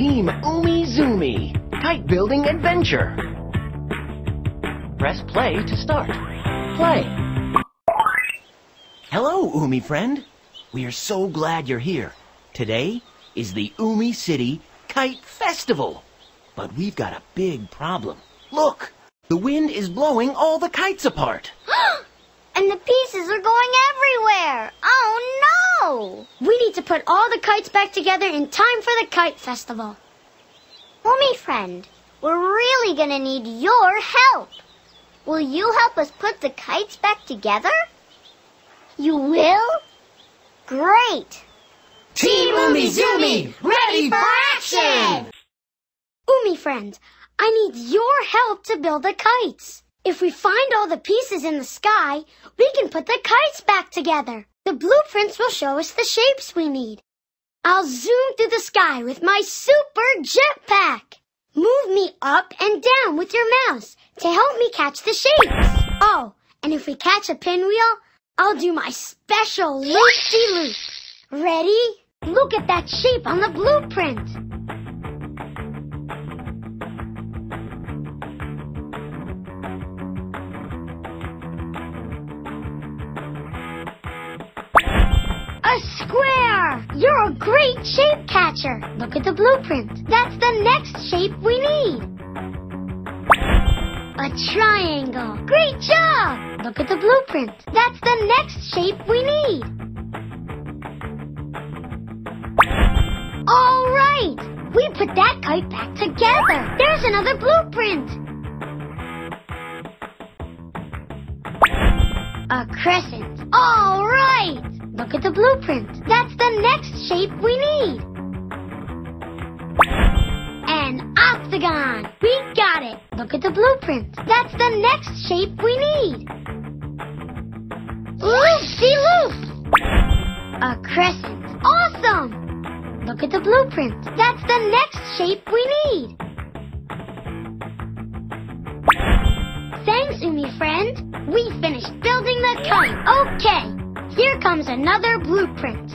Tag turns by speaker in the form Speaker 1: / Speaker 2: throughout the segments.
Speaker 1: Team Umizoomi Kite Building Adventure. Press play to start. Play. Hello, Umi friend. We are so glad you're here. Today is the Umi City Kite Festival. But we've got a big problem. Look, the wind is blowing all the kites apart.
Speaker 2: and the pieces are going everywhere. Oh no!
Speaker 3: We need to put all the kites back together in time for the kite festival.
Speaker 2: Umi friend, we're really gonna need your help. Will you help us put the kites back together? You will? Great!
Speaker 4: Team Umizoomi, ready for action!
Speaker 3: Umi friends, I need your help to build the kites. If we find all the pieces in the sky, we can put the kites back together. The blueprints will show us the shapes we need. I'll zoom through the sky with my super jetpack. Move me up and down with your mouse to help me catch the shapes. Oh, and if we catch a pinwheel, I'll do my special loop-de-loop. Ready? Look at that shape on the blueprint. Great shape catcher. Look at the blueprint. That's the next shape we need. A triangle. Great job! Look at the blueprint. That's the next shape we need. All right! We put that kite back together. There's another blueprint. A crescent. All right! Look at the blueprint. That's the next shape we need. An octagon. We got it. Look at the blueprint. That's the next shape we need. Loop-de-loop. A crescent. Awesome. Look at the blueprint. That's the next shape we need. Thanks, Umi friend. We finished building the kite. Okay. Here comes another blueprint.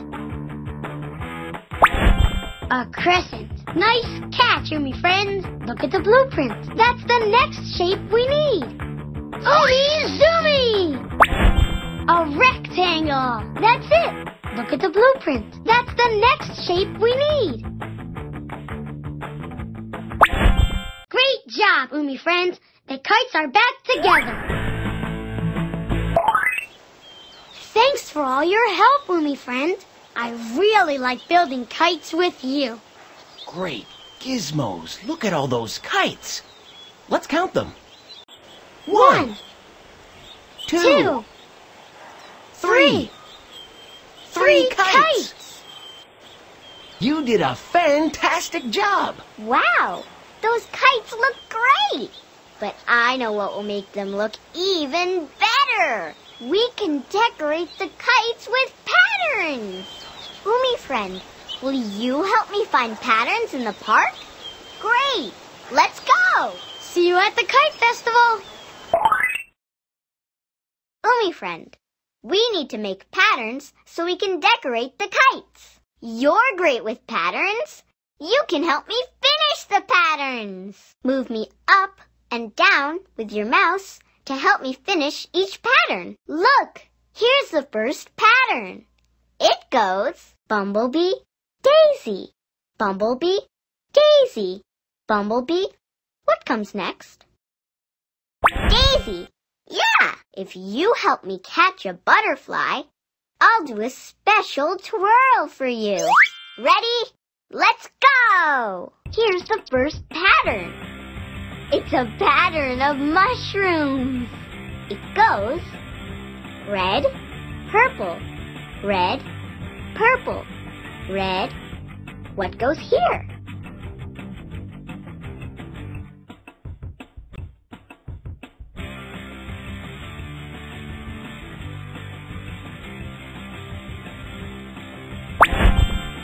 Speaker 3: A crescent. Nice catch, Umi friends. Look at the blueprint. That's the next shape we need. Oh he's Umizoomi! A rectangle. That's it. Look at the blueprint. That's the next shape we need. Great job, Umi friends. The kites are back together. Thanks for all your help, Umi friend. I really like building kites with you.
Speaker 1: Great gizmos. Look at all those kites. Let's count them.
Speaker 3: One,
Speaker 1: two,
Speaker 3: two three,
Speaker 1: three
Speaker 3: three
Speaker 1: kites.
Speaker 3: kites.
Speaker 1: You did a fantastic job.
Speaker 2: Wow, those kites look great. But I know what will make them look even better. We can decorate the kites with patterns. Umi friend, will you help me find patterns in the park? Great. Let's go.
Speaker 3: See you at the kite festival.
Speaker 2: Umi friend, we need to make patterns so we can decorate the kites. You're great with patterns. You can help me finish the patterns. Move me up and down with your mouse to help me finish each pattern. Look, here's the first pattern. It goes Bumblebee, Daisy, Bumblebee, Daisy, Bumblebee. What comes next? Daisy. Yeah, if you help me catch a butterfly, I'll do a special twirl for you. Ready? Let's go! Here's the first pattern. It's a pattern of mushrooms. It goes red, purple, red, purple, red. What goes here?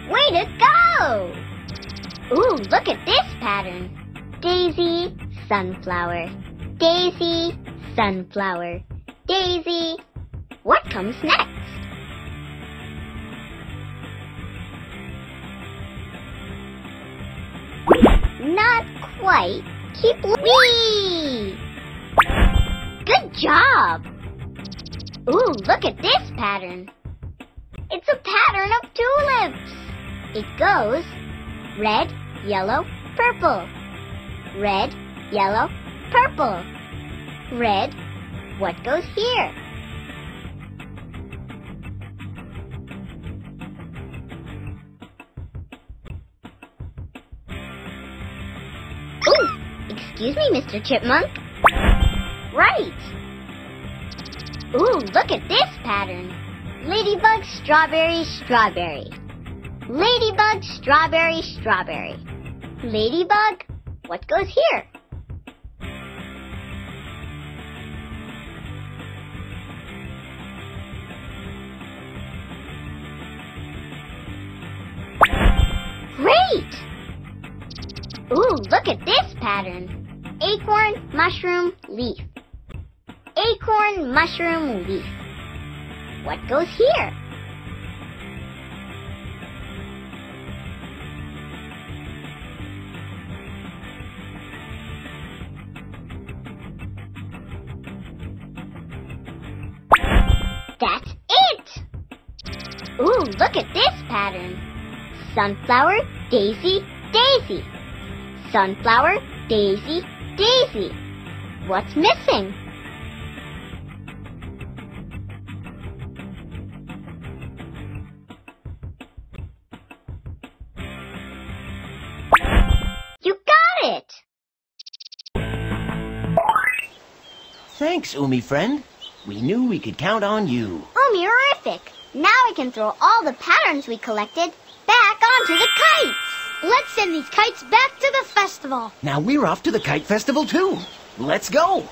Speaker 2: Way to go! Ooh, look at this pattern. Daisy, sunflower. Daisy, sunflower. Daisy. What comes next? white, keep wee. Good job. Ooh, look at this pattern. It's a pattern of tulips. It goes red, yellow, purple. Red, yellow, purple. Red, what goes here? Ooh, excuse me, Mr. Chipmunk. Right. Ooh, look at this pattern. Ladybug, strawberry, strawberry. Ladybug, strawberry, strawberry. Ladybug, what goes here? Great! Ooh, look at this pattern. Acorn, mushroom, leaf. Acorn, mushroom, leaf. What goes here? That's it! Ooh, look at this pattern. Sunflower, daisy, daisy. Sunflower, daisy, daisy. What's missing? You got it!
Speaker 1: Thanks, Umi friend. We knew we could count on you.
Speaker 2: Oh, Mirific! Now we can throw all the patterns we collected onto the kites!
Speaker 3: Let's send these kites back to the festival.
Speaker 1: Now we're off to the kite festival too. Let's go.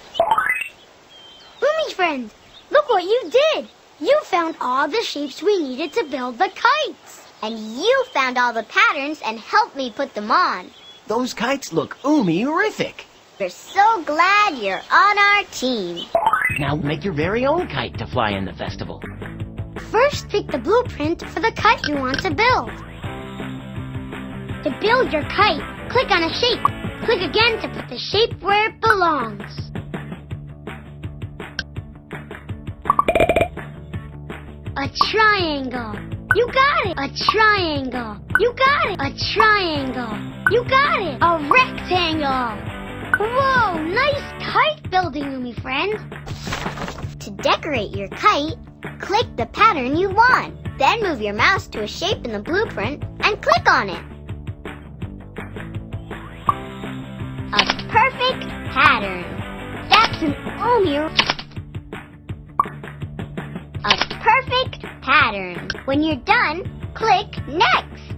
Speaker 3: Umi friend, look what you did. You found all the shapes we needed to build the kites.
Speaker 2: And you found all the patterns and helped me put them on.
Speaker 1: Those kites look Umi-rific.
Speaker 2: We're so glad you're on our team.
Speaker 1: Now make your very own kite to fly in the festival.
Speaker 3: First, pick the blueprint for the kite you want to build. To build your kite, click on a shape. Click again to put the shape where it belongs. A triangle. You got it. A triangle. You got it. A triangle. You got it. A rectangle. Whoa, nice kite building, Umi friend.
Speaker 2: To decorate your kite, click the pattern you want. Then move your mouse to a shape in the blueprint and click on it. Perfect pattern. That's an Omir. A perfect pattern. When you're done, click Next.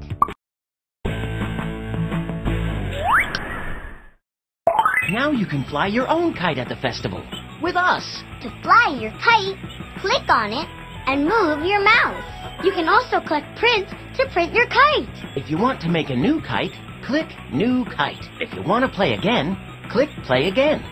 Speaker 1: Now you can fly your own kite at the festival. With us.
Speaker 2: To fly your kite, click on it and move your mouse.
Speaker 3: You can also click print to print your kite.
Speaker 1: If you want to make a new kite, click New Kite. If you want to play again, click Play Again.